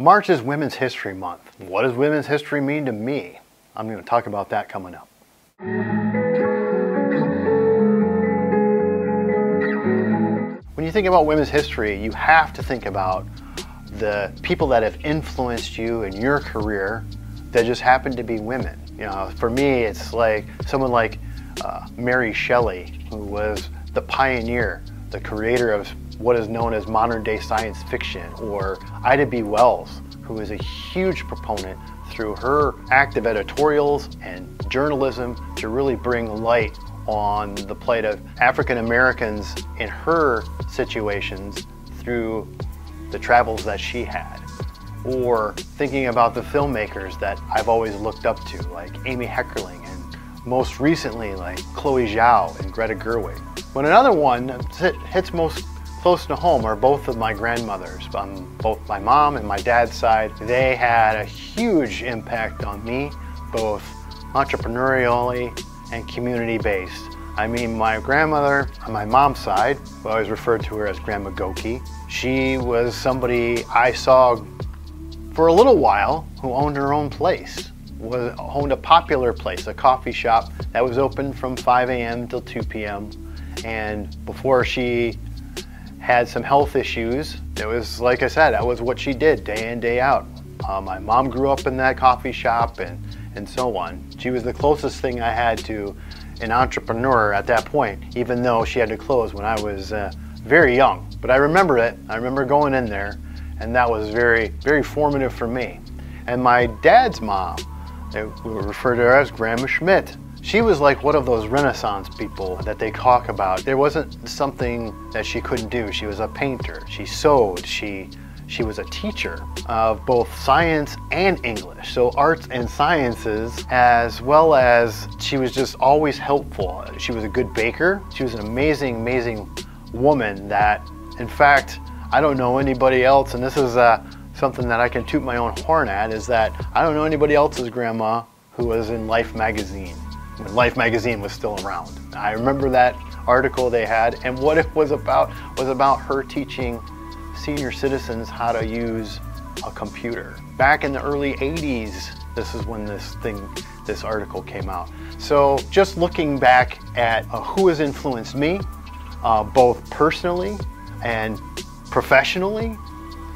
March is Women's History Month. What does Women's History mean to me? I'm going to talk about that coming up. When you think about women's history, you have to think about the people that have influenced you in your career that just happen to be women. You know, for me, it's like someone like uh, Mary Shelley, who was the pioneer, the creator of what is known as modern day science fiction, or Ida B. Wells, who is a huge proponent through her active editorials and journalism to really bring light on the plight of African Americans in her situations through the travels that she had. Or thinking about the filmmakers that I've always looked up to, like Amy Heckerling, and most recently, like Chloe Zhao and Greta Gerwig. When another one hits most close to home are both of my grandmothers on both my mom and my dad's side. They had a huge impact on me, both entrepreneurially and community based. I mean, my grandmother on my mom's side, I always referred to her as Grandma Goki. She was somebody I saw for a little while who owned her own place, was owned a popular place, a coffee shop that was open from 5 a.m. till 2 p.m. And before she had some health issues. It was, like I said, that was what she did day in, day out. Uh, my mom grew up in that coffee shop and, and so on. She was the closest thing I had to an entrepreneur at that point, even though she had to close when I was uh, very young. But I remember it. I remember going in there, and that was very, very formative for me. And my dad's mom, we refer to her as Grandma Schmidt. She was like one of those Renaissance people that they talk about. There wasn't something that she couldn't do. She was a painter, she sewed, she she was a teacher of both science and English, so arts and sciences, as well as she was just always helpful. She was a good baker. She was an amazing, amazing woman that, in fact, I don't know anybody else, and this is uh, something that I can toot my own horn at, is that I don't know anybody else's grandma who was in Life magazine when Life magazine was still around. I remember that article they had, and what it was about was about her teaching senior citizens how to use a computer. Back in the early 80s, this is when this thing, this article came out. So just looking back at uh, who has influenced me, uh, both personally and professionally,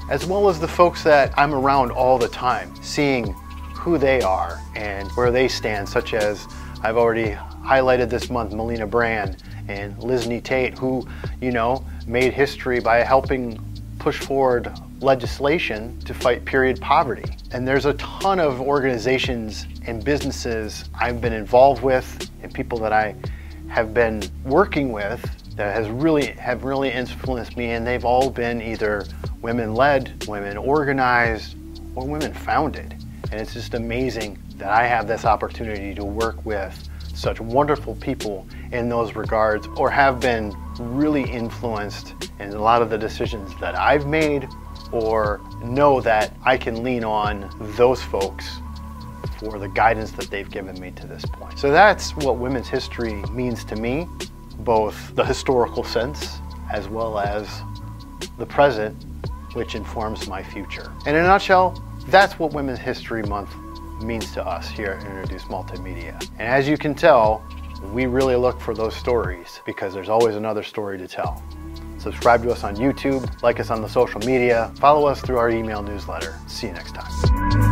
as well as the folks that I'm around all the time, seeing who they are and where they stand, such as I've already highlighted this month Melina Brand and Lizni Tate, who, you know, made history by helping push forward legislation to fight period poverty. And there's a ton of organizations and businesses I've been involved with and people that I have been working with that has really have really influenced me and they've all been either women led, women organized, or women founded. And it's just amazing that I have this opportunity to work with such wonderful people in those regards or have been really influenced in a lot of the decisions that I've made or know that I can lean on those folks for the guidance that they've given me to this point. So that's what women's history means to me, both the historical sense as well as the present, which informs my future. And In a nutshell, that's what Women's History Month means to us here at UnoDeuce Multimedia. And as you can tell, we really look for those stories because there's always another story to tell. Subscribe to us on YouTube, like us on the social media, follow us through our email newsletter. See you next time.